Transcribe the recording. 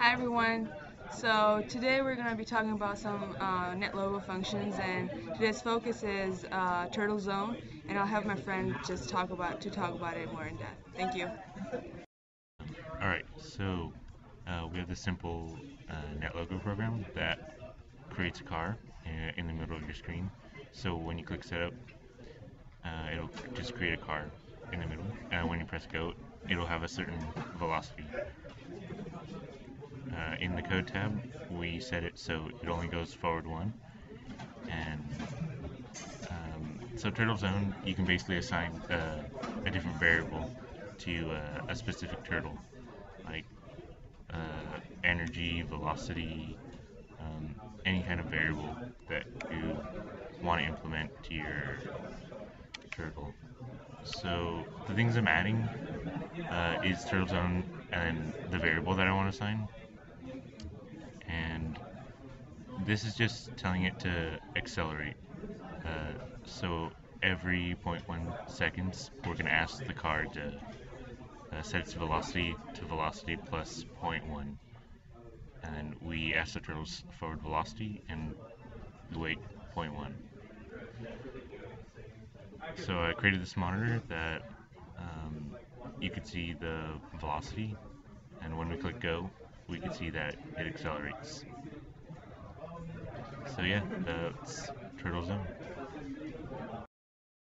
Hi everyone. So today we're going to be talking about some uh, NetLogo functions and today's focus is uh, turtles-own and I'll have my friend just talk about to talk about it more in depth. Thank you. Alright, so uh, we have this simple uh, NetLogo program that creates a car uh, in the middle of your screen. So when you click setup, uh, it'll just create a car in the middle. And when you press go, it'll have a certain velocity. In the code tab, we set it so it only goes forward one. And um, so turtles-own, you can basically assign uh, a different variable to uh, a specific turtle, like uh, energy, velocity, um, any kind of variable that you want to implement to your turtle. So the things I'm adding uh, is turtles-own and the variable that I want to assign. And this is just telling it to accelerate. Uh, so every 0.1 seconds, we're going to ask the car to uh, set its velocity to velocity plus 0.1. And then we ask the turtle's forward velocity and the wait 0.1. So I created this monitor that um, you could see the velocity, and when we click go, we can see that it accelerates. So yeah, that's turtles-own.